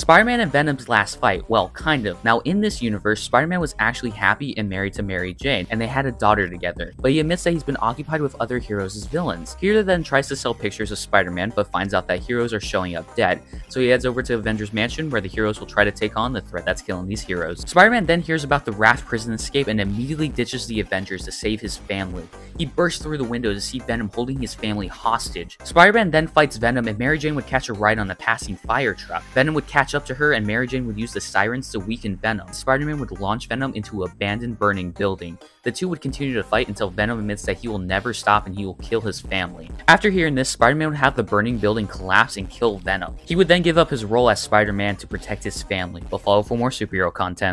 Spider-Man and Venom's last fight, well, kind of. Now, in this universe, Spider-Man was actually happy and married to Mary Jane, and they had a daughter together, but he admits that he's been occupied with other heroes as villains. Peter then tries to sell pictures of Spider-Man, but finds out that heroes are showing up dead, so he heads over to Avengers Mansion, where the heroes will try to take on the threat that's killing these heroes. Spider-Man then hears about the Raft prison escape and immediately ditches the Avengers to save his family. He bursts through the window to see Venom holding his family hostage. Spider-Man then fights Venom, and Mary Jane would catch a ride on the passing fire truck. Venom would catch up to her, and Mary Jane would use the sirens to weaken Venom. Spider-Man would launch Venom into an abandoned burning building. The two would continue to fight until Venom admits that he will never stop and he will kill his family. After hearing this, Spider-Man would have the burning building collapse and kill Venom. He would then give up his role as Spider-Man to protect his family. But follow for more superhero content.